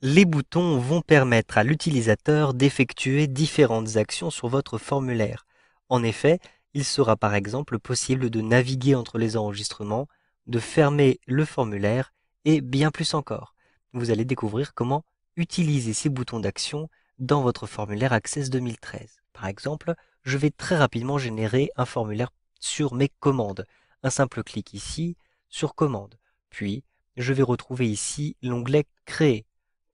Les boutons vont permettre à l'utilisateur d'effectuer différentes actions sur votre formulaire. En effet, il sera par exemple possible de naviguer entre les enregistrements, de fermer le formulaire et bien plus encore. Vous allez découvrir comment utiliser ces boutons d'action dans votre formulaire Access 2013. Par exemple, je vais très rapidement générer un formulaire sur mes commandes. Un simple clic ici sur commande. Puis, je vais retrouver ici l'onglet Créer.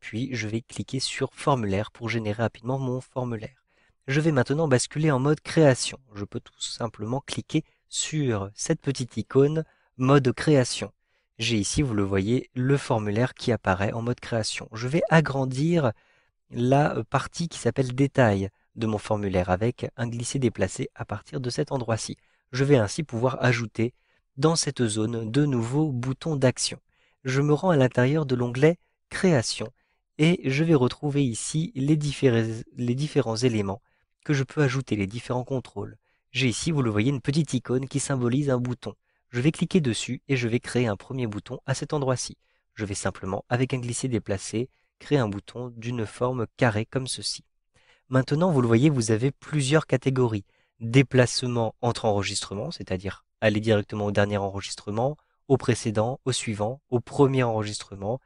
Puis, je vais cliquer sur Formulaire pour générer rapidement mon formulaire. Je vais maintenant basculer en mode création. Je peux tout simplement cliquer sur cette petite icône mode création. J'ai ici, vous le voyez, le formulaire qui apparaît en mode création. Je vais agrandir la partie qui s'appelle détail de mon formulaire avec un glisser-déplacer à partir de cet endroit-ci. Je vais ainsi pouvoir ajouter dans cette zone de nouveaux boutons d'action. Je me rends à l'intérieur de l'onglet Création et je vais retrouver ici les, différents éléments que je peux ajouter, les différents contrôles. J'ai ici, vous le voyez, une petite icône qui symbolise un bouton. Je vais cliquer dessus et je vais créer un premier bouton à cet endroit-ci. Je vais simplement, avec un glisser-déplacer, créer un bouton d'une forme carrée comme ceci. Maintenant, vous le voyez, vous avez plusieurs catégories. Déplacement entre enregistrements, c'est-à-dire aller directement au dernier enregistrement, au précédent, au suivant, au premier enregistrement,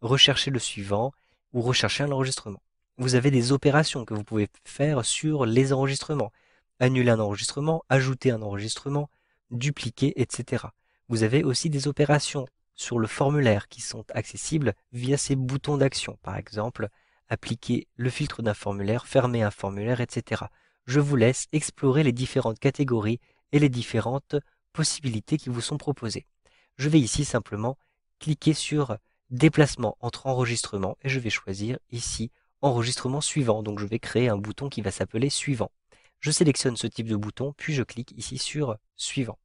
rechercher le suivant ou rechercher un enregistrement. Vous avez des opérations que vous pouvez faire sur les enregistrements. Annuler un enregistrement, ajouter un enregistrement, dupliquer, etc. Vous avez aussi des opérations sur le formulaire qui sont accessibles via ces boutons d'action. Par exemple, appliquer le filtre d'un formulaire, fermer un formulaire, etc. Je vous laisse explorer les différentes catégories et les différentes possibilités qui vous sont proposées. Je vais ici simplement cliquer sur déplacement entre enregistrements et je vais choisir ici enregistrement suivant. Donc je vais créer un bouton qui va s'appeler suivant. Je sélectionne ce type de bouton puis je clique ici sur suivant.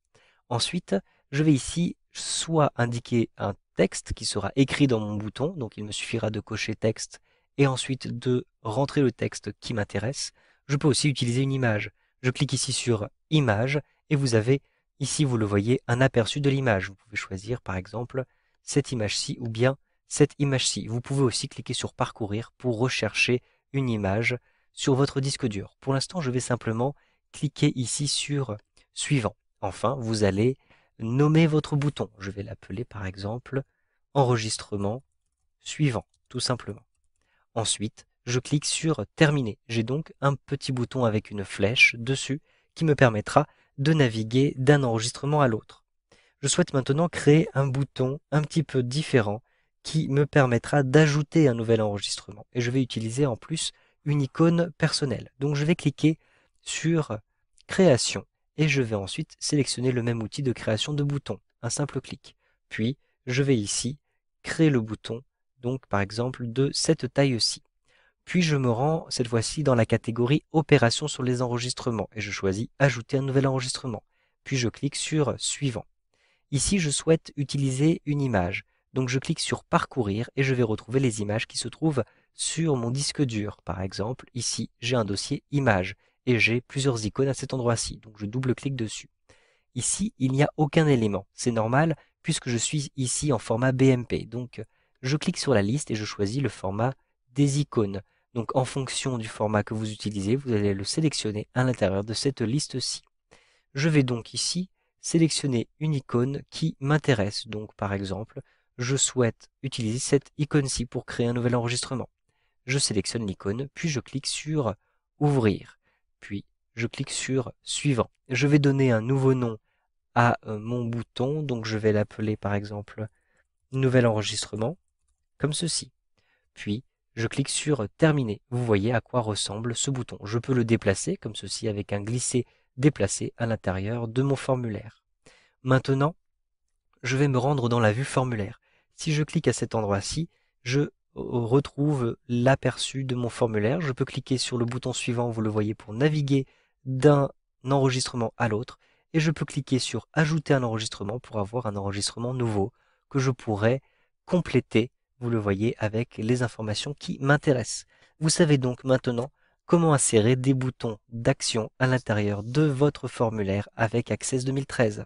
Ensuite, je vais ici soit indiquer un texte qui sera écrit dans mon bouton, donc il me suffira de cocher texte et ensuite de rentrer le texte qui m'intéresse. Je peux aussi utiliser une image. Je clique ici sur image et vous avez ici, vous le voyez, un aperçu de l'image. Vous pouvez choisir par exemple cette image-ci ou bien cette image-ci. Vous pouvez aussi cliquer sur parcourir pour rechercher une image sur votre disque dur. Pour l'instant, je vais simplement cliquer ici sur suivant. Enfin, vous allez nommer votre bouton. Je vais l'appeler par exemple enregistrement suivant, tout simplement. Ensuite, je clique sur terminer. J'ai donc un petit bouton avec une flèche dessus qui me permettra de naviguer d'un enregistrement à l'autre. Je souhaite maintenant créer un bouton un petit peu différent qui me permettra d'ajouter un nouvel enregistrement. Et je vais utiliser en plus une icône personnelle. Donc je vais cliquer sur création et je vais ensuite sélectionner le même outil de création de bouton, un simple clic. Puis je vais ici créer le bouton, donc par exemple de cette taille-ci. Puis je me rends cette fois-ci dans la catégorie opération sur les enregistrements et je choisis ajouter un nouvel enregistrement. Puis je clique sur suivant. Ici je souhaite utiliser une image. Donc je clique sur parcourir et je vais retrouver les images qui se trouvent sur mon disque dur. Par exemple, ici j'ai un dossier images et j'ai plusieurs icônes à cet endroit-ci. Donc je double-clique dessus. Ici, il n'y a aucun élément. C'est normal puisque je suis ici en format BMP. Donc je clique sur la liste et je choisis le format des icônes. Donc en fonction du format que vous utilisez, vous allez le sélectionner à l'intérieur de cette liste-ci. Je vais donc ici sélectionner une icône qui m'intéresse. Donc par exemple, je souhaite utiliser cette icône-ci pour créer un nouvel enregistrement. Je sélectionne l'icône, puis je clique sur Ouvrir. Puis je clique sur Suivant. Je vais donner un nouveau nom à euh, mon bouton, donc je vais l'appeler par exemple Nouvel enregistrement, comme ceci. Puis je clique sur Terminer. Vous voyez à quoi ressemble ce bouton. Je peux le déplacer comme ceci avec un glisser déplacé à l'intérieur de mon formulaire. Maintenant, je vais me rendre dans la vue formulaire. Si je clique à cet endroit-ci, je retrouve l'aperçu de mon formulaire. Je peux cliquer sur le bouton suivant, vous le voyez, pour naviguer d'un enregistrement à l'autre. Et je peux cliquer sur Ajouter un enregistrement pour avoir un enregistrement nouveau que je pourrais compléter vous le voyez avec les informations qui m'intéressent. Vous savez donc maintenant comment insérer des boutons d'action à l'intérieur de votre formulaire avec Access 2013.